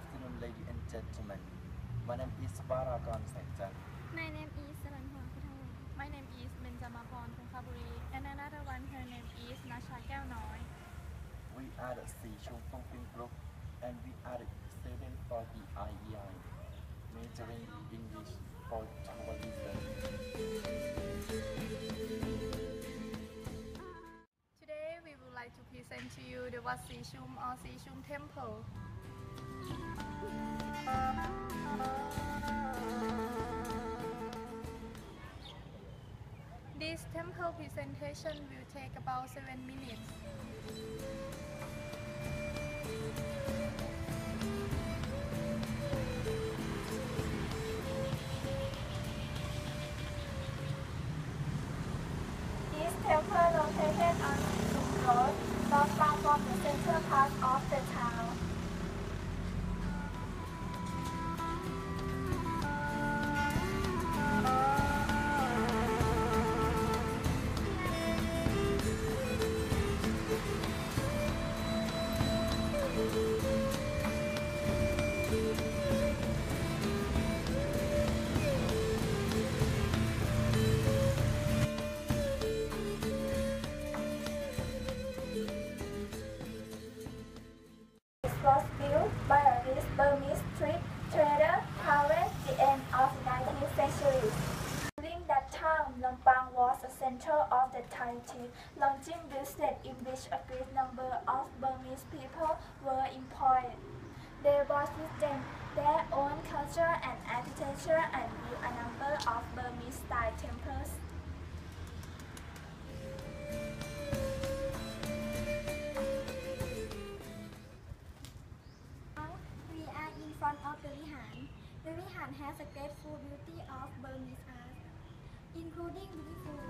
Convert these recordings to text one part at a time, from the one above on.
afternoon, ladies and gentlemen. My name is Bara Sanchan. My name is Saranhorn Pitawai. My name is Benjamapon Pongkaburi. And another one, her name is Nasha Kaunoi. We are the Si Chung Tong Ping Group and we are student for the IEI, majoring English for tourism. Today, we would like to present to you the Wat Sri Chum or Sri Chum Temple. This temple presentation will take about 7 minutes. Of the Thai tea in which a great number of Burmese people were employed. They brought with them their own culture and architecture and built a number of Burmese style temples. We are in front of the Vihan. The Vihan has a grateful beauty of Burmese art, including beautiful.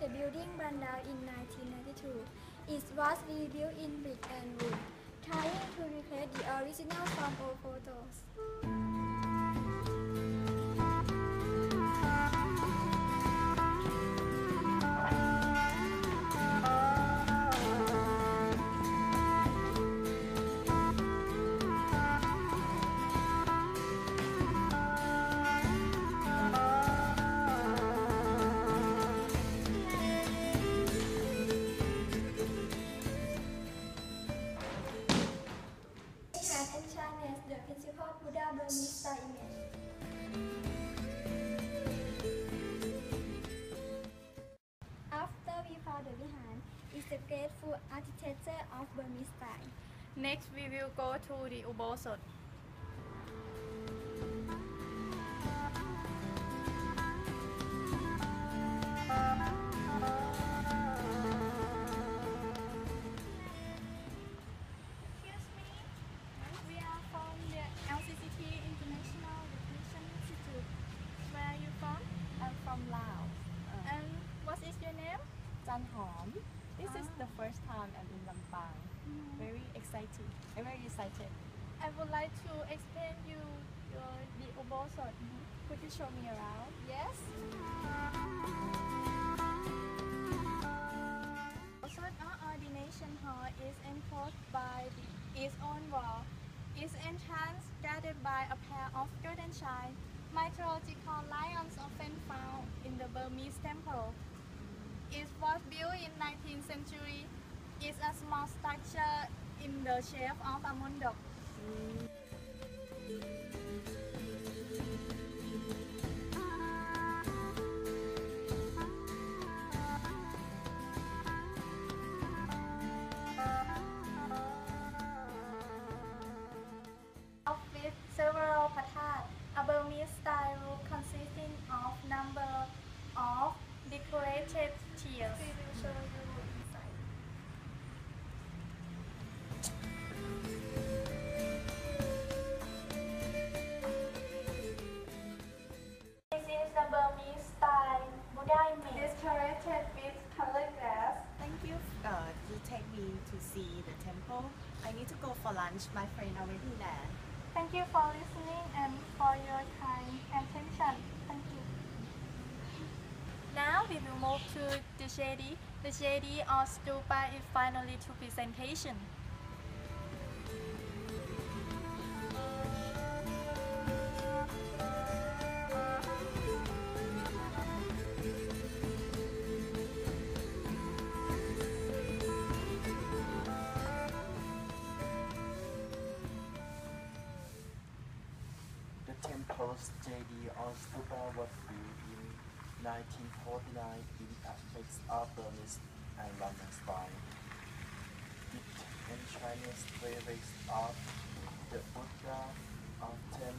The building burned down in 1992. It was rebuilt in brick and wood, trying to recreate the original old photos. After we found the Vihan, is the grateful architecture of Burmese style. Next we will go to the Ubosot. Excuse excited. I'm very excited. I would like to explain you your the Ubosot. Mm-hmm. Could you show me around? Yes. Also, our ordination hall is enclosed by the, its own wall. Its entrance guarded by a pair of golden chinthe, mythological lions often found in the Burmese temple. It was built in 19th century. It's a small structure in the shape of a mondop. of with several pyatthats, a Burmese style room consisting of number of decorated tiers. We will show you I need to go for lunch. My friend already there. Thank you for listening and for your kind attention. Thank you. Now we will move to the chedi. The chedi or Stupa is finally to presentation. Temple's chedi on Stupa was built in 1949 in a mix of Burmese and Roman style. It enshines lyrics of the Buddha often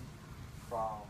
from